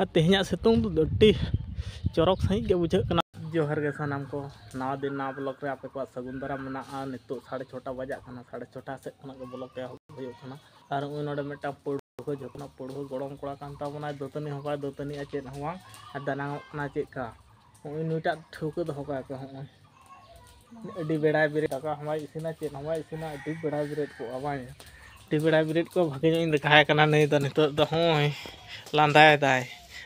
ᱟᱨ ᱛᱮᱦᱮᱧᱟᱜ ᱥᱤᱛᱩᱝ ᱫᱚ ᱟᱹᱰᱤ ᱪᱚᱨᱚᱠ ᱥᱟᱺᱦᱤᱡ ᱜᱮ ᱵᱩᱡᱷᱟᱹᱜ ᱠᱟᱱᱟ ᱡᱚᱦᱟᱨ ᱜᱮ ᱥᱟᱱᱟᱢ ᱠᱚ ᱱᱟᱣᱟ ᱫᱤᱱ ᱱᱟᱣᱟ ᱵᱞᱚᱜ ᱨᱮ ᱟᱯᱮ ᱠᱚᱣᱟᱜ ᱥᱟᱹᱜᱩᱱ ᱫᱟᱨᱟᱢ ᱢᱮᱱᱟᱜᱼᱟ ᱱᱤᱛᱚᱜ ᱥᱟᱲᱮ ᱪᱷᱚᱴᱟ ᱵᱟᱡᱟᱜ ᱠᱟᱱᱟ ᱥᱟᱲᱮ ᱪᱷᱚᱴᱟ ᱥᱮᱫ ᱠᱷᱚᱱᱟᱜ ᱜᱮ ᱵᱞᱚᱜ ᱮᱦᱚᱵ ᱦᱩᱭᱩᱜ ᱠᱟᱱᱟ ᱟᱨ ᱱᱚᱜᱼᱚᱭ ᱱᱚᱰᱮ ᱢᱤᱫᱴᱟᱝ ᱯᱟᱹᱲᱦᱟᱹ ᱡᱚᱠᱷᱚᱱ ᱯᱟᱹᱲᱦᱟᱹ ᱜᱚᱲᱚᱢ ᱠᱚᱲᱟ ᱠᱟᱱ ᱛᱟᱵᱚᱱᱟᱭ ᱫᱟᱹᱛᱟᱹᱱᱤ ᱦᱚᱸ ᱵᱟᱭ ᱫᱟᱹᱛᱟᱹᱱᱤᱜᱼᱟ ᱪᱮᱫ ᱦᱚᱸ ᱵᱟᱝ ᱟᱨ ᱫᱟᱱᱟᱝᱚᱜ ᱠᱟᱱᱟ ᱪᱮᱫᱠᱟ ᱱᱚᱜᱼᱚᱭ ᱱᱩᱭᱴᱟᱜ ᱴᱷᱟᱹᱣᱠᱟᱹ ᱫᱚᱦᱚ ᱠᱟᱜ ᱯᱮ ᱦᱚᱸᱜᱼᱚᱭ ᱟᱹᱰᱤ ᱵᱮᱲᱟᱭ ᱵᱮᱨᱮᱫ ᱫᱟᱠᱟ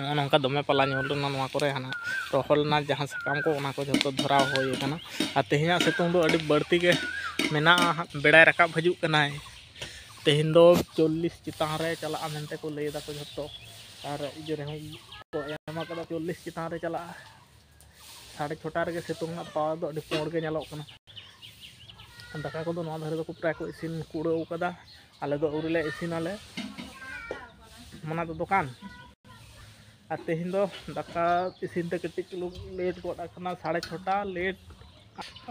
ᱱᱚᱜᱼᱚ ᱱᱚᱝᱠᱟ ᱫᱚᱢᱮ ᱯᱟᱞᱟ ᱧᱩᱨ ᱞᱮᱱᱟ ᱱᱚᱣᱟ ᱠᱚᱨᱮ ᱦᱟᱱᱟ ᱨᱚᱦᱚᱲ ᱞᱮᱱᱟ ᱡᱟᱦᱟᱸ ᱥᱟᱠᱟᱢ ko ᱚᱱᱟ ko ᱡᱷᱚᱛᱚ ᱫᱷᱚᱨᱟᱣ ᱦᱩᱭ ᱟᱠᱟᱱᱟ ᱟᱨ ᱛᱮᱦᱮᱧᱟᱜ ᱥᱤᱛᱩᱝ ᱫᱚ ᱟᱹᱰᱤ ᱵᱟᱹᱲᱛᱤ ᱜᱮ ᱢᱮᱱᱟᱜᱼᱟ ᱵᱮᱲᱟᱭ ᱨᱟᱠᱟᱵ ᱦᱤᱡᱩᱜ ᱠᱟᱱᱟᱭ ᱛᱮᱦᱮᱧ ᱫᱚ ᱪᱚᱞᱞᱤᱥ ᱪᱮᱛᱟᱱ ᱨᱮ ᱪᱟᱞᱟᱜᱼᱟ ᱢᱮᱱᱛᱮ ᱠᱚ ᱞᱟᱹᱭ ᱫᱟᱠᱚ ᱡᱷᱚᱛᱚ ᱟᱨ ᱤᱭᱟᱹ ᱨᱮᱦᱚᱸ ᱠᱚ ᱮᱢ ᱟᱠᱟᱫᱟ ᱪᱚᱞᱞᱤᱥ ᱪᱮᱛᱟᱱ ᱨᱮ ᱪᱟᱞᱟᱜᱼᱟ ᱥᱟᱲᱮ ᱪᱷᱚᱴᱟ ᱨᱮᱜᱮ ᱥᱤᱛᱩᱝ ᱨᱮᱱᱟᱜ ᱯᱟᱣᱟᱨ ᱫᱚ ᱟᱹᱰᱤ ᱯᱩᱸᱰ ᱜᱮ ᱧᱮᱞᱚᱜ ᱠᱟᱱᱟ ᱫᱟᱠᱟ ᱠᱚᱫᱚ ᱱᱚᱣᱟ ᱫᱷᱟᱨᱮ ᱫᱚᱠᱚ ᱯᱨᱟᱭ ᱠᱚ ᱤᱥᱤᱱ ᱠᱩᱲᱟᱹᱣ ᱠᱟᱫᱟ ᱟᱞᱮ ᱫᱚ ᱟᱹᱣᱨᱤ ᱞᱮ ᱤᱥᱤᱱᱟᱞᱮ ᱚᱱᱟ ᱫᱚ ᱫᱚᱠᱟᱱ ᱟᱨ ᱛᱮᱦᱮᱧ ᱫᱚ ᱫᱟᱠᱟ ᱤᱥᱤᱱ ᱛᱮ ᱠᱟᱹᱴᱤᱡ ᱪᱩᱞᱩᱝ ᱞᱮᱴ ᱜᱚᱫ ᱟᱠᱟᱱᱟ ᱥᱟᱲᱮ ᱪᱷᱚᱴᱟ ᱞᱮᱴ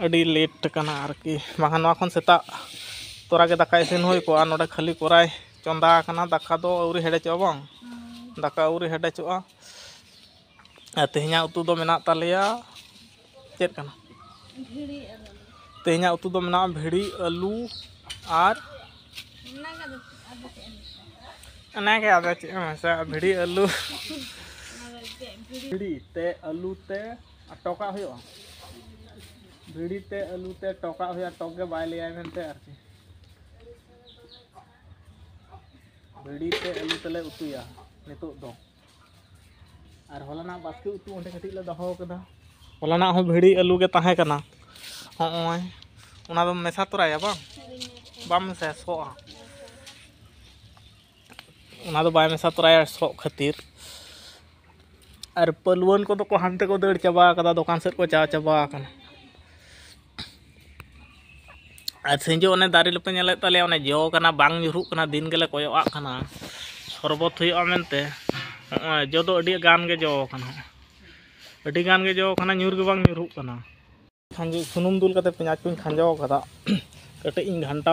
ᱟᱹᱰᱤ ᱞᱮᱴ ᱠᱟᱱᱟ ᱟᱨᱠᱤ ᱵᱟᱠᱷᱟᱱ ᱱᱚᱣᱟ ᱠᱷᱚᱱ ᱥᱮᱛᱟᱜ ᱛᱚᱨᱟ ᱜᱮ ᱫᱟᱠᱟ ᱤᱥᱤᱱ ᱦᱩᱭ ᱠᱚᱜᱼᱟ ᱱᱚᱰᱮ ᱠᱷᱟᱹᱞᱤ ᱠᱚᱨᱟᱭ ᱪᱚᱸᱫᱟ ᱟᱠᱟᱱᱟ ᱫᱟᱠᱟ ᱫᱚ ᱟᱹᱣᱨᱤ ᱦᱮᱰᱮᱡᱚᱜᱼᱟ ᱵᱟᱝ ᱫᱟᱠᱟ ᱟᱹᱣᱨᱤ ᱦᱮᱰᱮᱡᱚᱜᱼᱟ ᱟᱨ ᱛᱮᱦᱮᱧᱟᱜ ᱩᱛᱩ ᱫᱚ ᱢᱮᱱᱟᱜ ᱛᱟᱞᱮᱭᱟ ᱪᱮᱫ ᱠᱟᱱᱟ ᱛᱮᱦᱮᱧᱟᱜ ᱩᱛᱩ ᱫᱚ ᱢᱮᱱᱟᱜᱼᱟ ᱵᱷᱤᱲᱤ ᱟᱹᱞᱩ ᱟᱨ ᱚᱱᱟᱜᱮ ᱟᱫᱚ ᱪᱮᱫ ᱮᱢ ᱢᱮᱥᱟᱜᱼᱟ ᱵᱷᱤᱲᱤ ᱟᱹᱞᱩ ᱵᱷᱤᱲᱤ ᱛᱮ ᱟᱹᱞᱩ ᱛᱮ ᱴᱚᱠᱟᱜ ᱦᱩᱭᱩᱜᱼᱟ ᱵᱷᱤᱲᱤ ᱛᱮ ᱟᱹᱞᱩ ᱛᱮ ᱴᱚᱠᱟᱜ ᱦᱩᱭᱩᱜᱼᱟ ᱴᱚᱠ ᱜᱮ ᱵᱟᱭ ᱞᱟᱹᱭᱟᱭ ᱢᱮᱱᱛᱮ ᱟᱨᱠᱤ ᱵᱷᱤᱲᱤ ᱛᱮ ᱟᱹᱞᱩ ᱛᱮᱞᱮ ᱩᱛᱩᱭᱟ ᱱᱤᱛᱚᱜ ᱫᱚ ᱟᱨ ᱦᱚᱞᱟᱱᱟᱜ ᱵᱟᱥᱠᱮ ᱩᱛᱩ ᱚᱸᱰᱮ ᱠᱟᱹᱴᱤᱡ ᱞᱮ ᱫᱚᱦᱚ ᱠᱟᱫᱟ ᱦᱚᱞᱟᱱᱟᱜ ᱦᱚᱸ ᱵᱷᱤᱲᱤ ᱟᱹᱞᱩ ᱜᱮ ᱛᱟᱦᱮᱸ ᱠᱟᱱᱟ ᱦᱚᱸᱜᱼᱚᱭ ᱚᱱᱟ ᱫᱚᱢ ᱢᱮᱥᱟ ᱛᱚᱨᱟᱭᱟ ᱵᱟᱝ ᱵᱟᱢ ᱢᱮᱥᱟᱭᱟ ᱥᱚᱜᱼᱟ ᱚᱱᱟ ᱫᱚ ᱵᱟᱭ ᱢᱮᱥᱟ ᱛᱚᱨᱟᱭᱟ ᱥᱚᱜ और पलवन को तो हानते को दड़ चाबा दोकान से को चाबा और सेजो दारे लेपे ताले जो कना बांग दिन के कोयोआ शरबत होते जो दो गान गे जो कना अडी गान गे जो कना न्यूर बांग दुल कते पिंजाज पिन कटे घंटा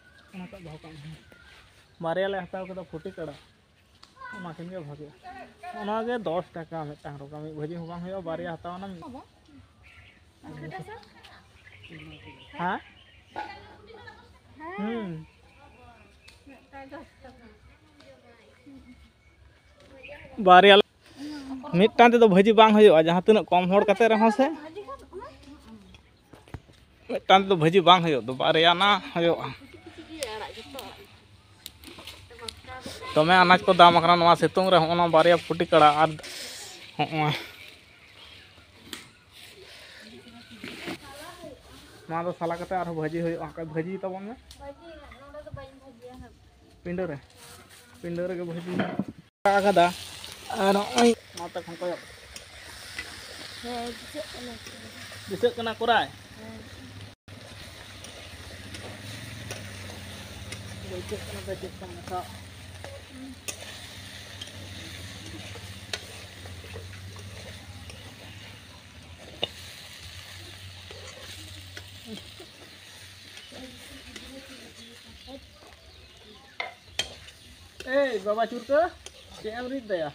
ᱚᱱᱟᱴᱟᱜ ᱫᱚᱦᱚ ᱠᱟᱜ ᱢᱮ ᱵᱟᱨᱭᱟ ᱞᱮ ᱦᱟᱛᱟᱣ ᱠᱮᱫᱟ ᱯᱷᱩᱴᱤ ᱠᱟᱲᱟ ᱚᱱᱟᱠᱤᱱ ᱜᱮ ᱵᱷᱟᱜᱮ ᱚᱱᱟᱜᱮ ᱫᱚᱥ ᱴᱟᱠᱟ ᱢᱤᱫᱴᱟᱝ ᱨᱚᱠᱟ ᱢᱤᱫ ᱵᱷᱟᱹᱡᱤ ᱦᱚᱸ ᱵᱟᱝ ᱦᱩᱭᱩᱜᱼᱟ ᱵᱟᱨᱭᱟ ᱦᱟᱛᱟᱣ ᱮᱱᱟ ᱦᱮᱸ ᱦᱩᱸ ᱵᱟᱨᱭᱟ ᱢᱤᱫᱴᱟᱝ ᱛᱮᱫᱚ ᱵᱷᱟᱹᱡᱤ ᱵᱟᱝ ᱦᱩᱭᱩᱜᱼᱟ ᱡᱟᱦᱟᱸ ᱛᱤᱱᱟᱹᱜ ᱠᱚᱢ ᱦᱚᱲ ᱠᱟᱛᱮ ᱨᱮᱦᱚᱸ ᱥᱮ ᱢᱤᱫᱴᱟᱝ ᱛᱮᱫᱚ ᱵᱷᱟᱹᱡᱤ ᱵᱟᱝ ᱦᱩᱭᱩᱜ ᱫᱚ ᱵᱟᱨᱭᱟ ᱱᱟ ᱦᱩᱭᱩᱜᱼᱟ ᱫᱚᱢᱮ ᱟᱱᱟᱡ ᱠᱚ ᱫᱟᱢ ᱟᱠᱟᱱᱟ ᱱᱚᱣᱟ ᱥᱤᱛᱩᱝ ᱨᱮ ᱦᱚᱸᱜᱼᱚ ᱱᱚᱣᱟ ᱵᱟᱨᱭᱟ ᱯᱷᱩᱴᱤ ᱠᱟᱲᱟ ᱟᱨ ᱦᱚᱸᱜᱼᱚᱭ ᱱᱚᱣᱟ ᱫᱚ ᱥᱟᱞᱟ ᱠᱟᱛᱮ ᱟᱨᱦᱚᱸ ᱵᱷᱟᱹᱡᱤ ᱦᱩᱭᱩᱜᱼᱟ ᱚᱱᱠᱟ ᱵᱷᱟᱹᱡᱤ ᱛᱟᱵᱚᱱ ᱢᱮ ᱯᱤᱸᱰᱟᱹ ᱨᱮ ᱯᱤᱸᱰᱟᱹ ᱨᱮᱜᱮ ᱵᱷᱟᱹᱡᱤ ᱟᱠᱟᱫᱟ ᱟᱨ ᱱᱚᱜᱼᱚᱭ ᱱᱚᱛᱮ ᱠᱷᱚᱱ ᱠᱚᱭᱚᱜ ᱫᱤᱥᱟᱹᱜ ᱠᱟᱱᱟ ᱠᱚᱨᱟᱭ ᱵᱟᱹᱭᱠᱟᱹᱜ ᱠᱟᱱᱟ ᱯᱮ ᱪᱮᱫ ᱠᱚ ᱢᱮᱥᱟ Ê, bà bà chuột cơ, chị em rít đây à?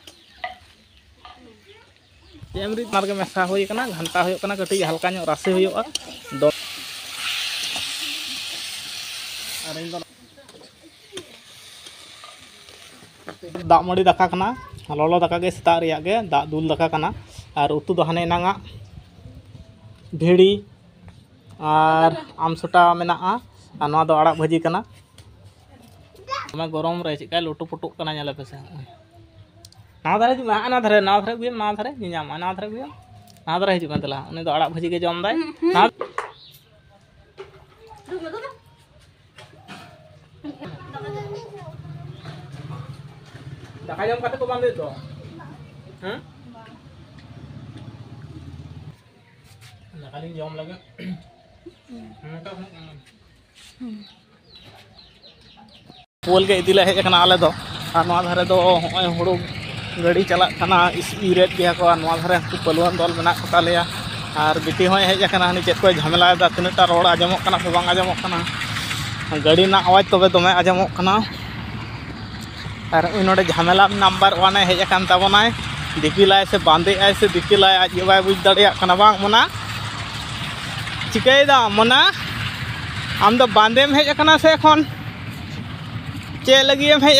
ᱪᱮᱢᱨᱤ ᱢᱟᱨᱜᱮ ᱢᱮᱥᱟ ᱦᱩᱭ ᱠᱟᱱᱟ ᱜᱷᱟᱱᱴᱟ ᱦᱩᱭᱩᱜ ᱠᱟᱱᱟ ᱠᱟᱹᱴᱤᱡ ᱦᱟᱞᱠᱟ ᱧᱚᱜ ᱨᱟᱥᱮ ᱦᱩᱭᱩᱜᱼᱟ ᱫᱟᱜ ᱢᱟᱹᱰᱤ ᱫᱟᱠᱟ ᱠᱟᱱᱟ ᱞᱚᱞᱚ ᱫᱟᱠᱟ ᱜᱮ ᱥᱮᱛᱟᱜ ᱨᱮᱭᱟᱜ ᱜᱮ ᱫᱟᱜ ᱫᱩᱞ ᱫᱟᱠᱟ ᱠᱟᱱᱟ ᱟᱨ ᱩᱛᱩ ᱫᱚ ᱦᱟᱱᱮ ᱮᱱᱟᱝᱟᱜ ᱵᱷᱤᱲᱤ ᱟᱨ ᱟᱢᱥᱚᱴᱟ ᱢᱮᱱᱟᱜᱼᱟ ᱟᱨ ᱱᱚᱣᱟ ᱫᱚ ᱟᱲᱟᱜ ᱵᱷᱟᱹᱡᱤ ᱠᱟᱱᱟ ᱫᱚᱢᱮ ᱜᱚᱨᱚᱢ ᱨᱮ ᱪᱮᱫᱠᱟᱭ ᱞᱩᱴᱩ ᱯᱩᱴᱩᱜ ᱠᱟᱱᱟ ᱧᱮᱞ ᱯᱮᱥᱮ ᱱᱟᱣᱟ ᱫᱷᱟᱨᱮ ᱦᱤᱡᱩᱜ ᱢᱮ ᱱᱟᱣᱟ ᱫᱷᱟᱨᱮ ᱱᱟᱣᱟ ᱫᱷᱟᱨᱮ ᱟᱹᱜᱩᱭᱮᱢ ᱱᱟᱣᱟ ᱫᱷᱟᱨᱮ ᱧᱮᱧᱟᱢ ᱱᱟᱣᱟ ᱫᱷᱟᱨᱮ ᱟᱹᱜᱩᱭᱮᱢ ᱱᱟᱣᱟ ᱫᱷᱟᱨᱮ ᱦᱤᱡᱩᱜ ᱢᱮ ᱫᱮᱞᱟ ᱩᱱᱤ ᱫᱚ ᱟᱲᱟᱜ ᱵᱷᱟᱹᱡᱤ ᱜᱮ ᱡᱚᱢ ᱫᱟᱭ ᱱᱟᱣᱟ ᱫᱟᱠᱟ ᱡᱚᱢ ᱠᱟᱛᱮ ᱠᱚ ᱵᱟᱸᱫᱮᱜ ᱫᱚ ᱦᱮᱸ ᱫᱟᱠᱟ ᱞᱤᱧ ᱡᱚᱢ ᱞᱟᱹᱜᱤᱫ ᱯᱳᱞ ᱜᱮ ᱤᱫᱤᱞᱮ ᱦᱮᱡ ᱟᱠᱟᱱᱟ ᱟᱞᱮ ᱫᱚ ᱟᱨ ᱱᱚᱣᱟ ᱫᱷᱟᱨᱮ ᱫᱚ ᱦᱚᱸᱜᱼᱚᱭ ᱦᱩᱲᱩ ᱜᱟᱹᱰᱤ ᱪᱟᱞᱟᱜ ᱠᱟᱱᱟ ᱤᱨᱮᱫ ᱜᱮᱭᱟ ᱠᱚ ᱟᱨ ᱱᱚᱣᱟ ᱫᱷᱟᱨᱮ ᱩᱱᱠᱩ ᱯᱟᱹᱞᱣᱟᱹᱱ ᱫᱚᱞ ᱢᱮᱱᱟᱜ ᱠᱚ ᱛᱟᱞᱮᱭᱟ ᱟᱨ ᱵᱤᱴᱤ ᱦᱚᱸᱭ ᱦᱮᱡ ᱟᱠᱟᱱᱟ ᱦᱟᱹᱱᱤ ᱪᱮᱫ ᱠᱚᱭ ᱡᱷᱟᱢᱮᱞᱟᱭᱮᱫᱟ ᱛᱤᱱᱟᱹᱜ ᱴᱟ ᱨᱚᱲ ᱟᱸᱡᱚᱢᱚᱜ ᱠᱟᱱᱟ ᱥᱮ ᱵᱟᱝ ᱟᱸᱡᱚᱢᱚᱜ ᱠᱟᱱᱟ ᱜᱟᱹᱰᱤ ᱨᱮᱱᱟᱜ ᱟᱣᱟᱡᱽ ᱛᱚᱵᱮ ᱫᱚᱢᱮ ᱟᱸᱡᱚᱢᱚᱜ ᱠᱟᱱᱟ और नोड़े झमेला नम्बर वन हज तबनाय दिकिलाय से बांदेआय से दिकिलाय आज बै बुझ दाड़ा बांग मना मना आम दो बांदेम हज से एखन चे लगिएम हज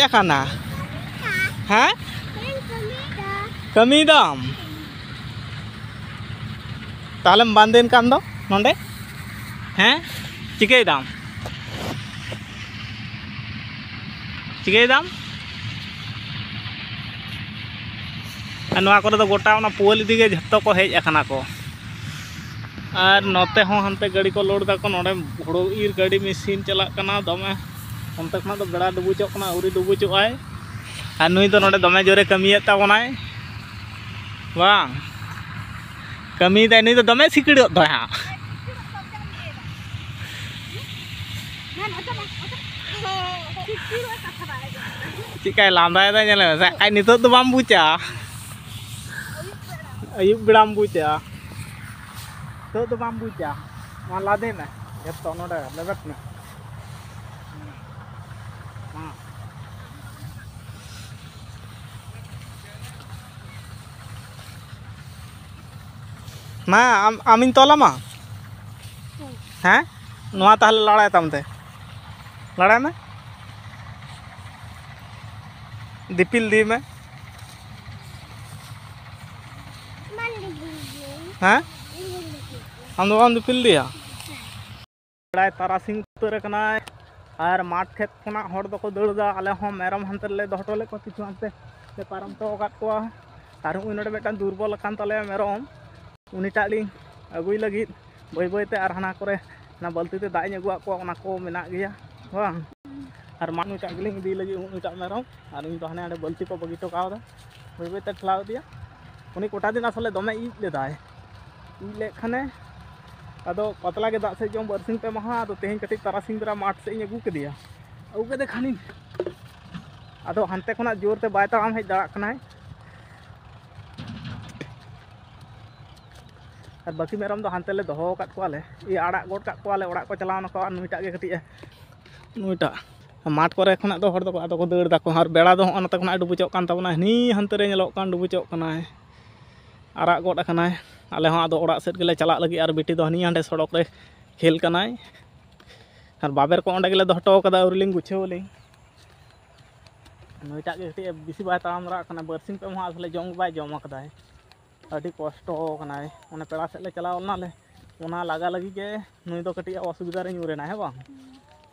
हाँ कमीदाम तालम बांदेन कान दो नोंडे हैं चिकायदाम चिकायदाम ᱟᱨ ᱱᱚᱣᱟ ᱠᱚᱨᱮ ᱫᱚ ᱜᱚᱴᱟ ᱚᱱᱟ ᱯᱳᱞ ᱤᱫᱤᱜᱮ ᱡᱷᱚᱛᱚ ᱠᱚ ᱦᱮᱡ ᱟᱠᱟᱱᱟ ᱠᱚ ᱟᱨ ᱱᱚᱛᱮ ᱦᱚᱸ ᱦᱟᱱᱛᱮ ᱜᱟᱹᱰᱤ ᱠᱚ ᱞᱳᱰ ᱫᱟᱠᱚ ᱱᱚᱰᱮ ᱦᱩᱲᱩ ᱤᱨ ᱜᱟᱹᱰᱤ ᱢᱮᱥᱤᱱ ᱪᱟᱞᱟᱜ ᱠᱟᱱᱟ ᱫᱚᱢᱮ ᱚᱱᱛᱮ ᱠᱷᱚᱱᱟᱜ ᱫᱚ ᱵᱮᱲᱟ ᱰᱩᱵᱩᱡᱚᱜ ᱠᱟᱱᱟ ᱟᱹᱣᱨᱤ ᱰᱩᱵᱩᱡᱚᱜ ᱟᱭ ᱟᱨ ᱱᱩᱭ ᱫᱚ ᱱᱚᱰᱮ ᱫᱚᱢᱮ ᱡᱳᱨᱮ ᱠᱟᱹᱢᱤᱭᱮᱫ ᱛᱟᱵᱚᱱᱟᱭ ᱵᱟᱝ ᱠᱟᱹᱢᱤᱭᱮᱫᱟᱭ ᱱᱩᱭ ᱫᱚ ᱫᱚᱢᱮ ᱥᱤᱠᱲᱚᱜ ᱫᱚᱭ ᱦᱟᱸᱜ ᱪᱮᱫᱠᱟᱭ ᱞᱟᱸᱫᱟᱭᱮᱫᱟ ᱧᱮᱞ ᱢᱮ ᱟᱡ ᱱᱤᱛᱚᱜ ᱫᱚ ᱵᱟᱢ ᱵᱩᱡᱟ ayub bilang buja to to bang buja malade na yap to no da lebak na মা আমিন তোলা মা হ্যাঁ নোয়া তাহলে লড়াই তামতে লড়াই মে দিপিল দি মে হ্যাঁ हम दो दिपिल दिया? बेड़ाय तारासिंग उतर और माठ खेत खना हर दको दौड़ा आले हम मेरम हंते ले दोहटो ले को पारम तो नोडे मेटान दुर्बल मेरम लिंग अगुई लगित बई बईते और हाना करे। ना बाल्टीते दाग अगुआ को को उनीटाग गिलिंग इदी लगी उनीटाग मेरम और इन तो हाने आडे बाल्टी को बगी तो कावदा बई बईते ठलाव दिया। उनी कोटा दिन असले दमे ईज लेदाय ईज ले खाने अदो पतला के से जम बरसिंग पे महा अदो तेहन कटिज तारासिंग बेरा माठ से अगू केदिया अगू केदे खानी अदो हानते खना ज़ोर ते बाय ताम हेज दाड़ा और बाकी मेरम दो हानते ले दोहो काट कोवाले ये आड़ा गोट काट ओड़ा को चलाव नको और नुईटा के कटिज नुईटा माठ करे खना दो हर दो अदो को दौड़ दाको और बेड़ा दो कान ताबना हनी रे नेलोक कान डुबुचोक कनाय आले हाँ अड़ सद चला लगे और बेटी हनी हाँ सड़क रे खेल और बाबेर को अंडे दहटोकता उरली गुछेवली नईटा के बस बड़ा बरसी पे हाँ जो बै जमे कष्ट मैंने पेड़ सद चलावे लगा लगे के नई तो कटी असुविधा उरेना है बाँ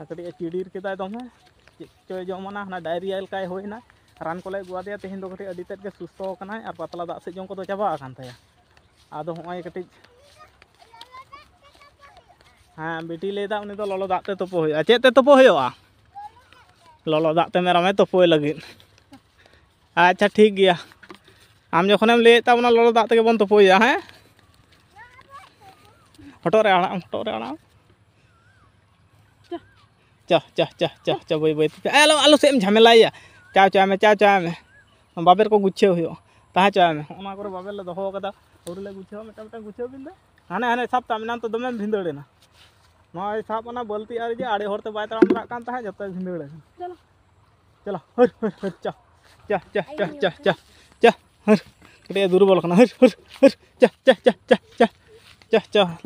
कटी चिड़ीर के दमे चो हाँ डायरिया होना रान को अगुआ तेहन तो कटी तेज और पतला दा सज जो को चाबाकन आदो कटिज हाँ बेटी लेदा उनी दो ललो दाग ते तोपो होया चेत तोपो होया ललो दाग ते मेरमे तोपोय लगिन अच्छा ठीक गया आम जखनेम ले ताबना ललो दाग तेगे बन तोपोया हैं हटो रे आड़ा हटो रे आड़ा चा चा चा चा चा बई बई आलो आलो से झमेलाया चाव चाव में चाव चाव में बाबेर को गुच्छे बाबेल दोहोद हरुले गुछे मेटा गुछे बिल हाने हाने सब तो दमे भिंदड़ेना नाई सब बलती आरजे आड़े हरते जो भिंदड़े चलो चलो हर हर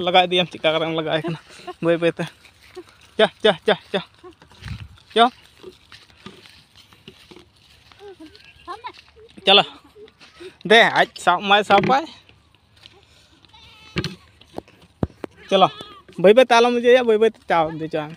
लगा दिए लगे बै बैते चह दे आज साफ़ माए साफाए चलो बैबे बतालो मुझे या भाई दे चाहे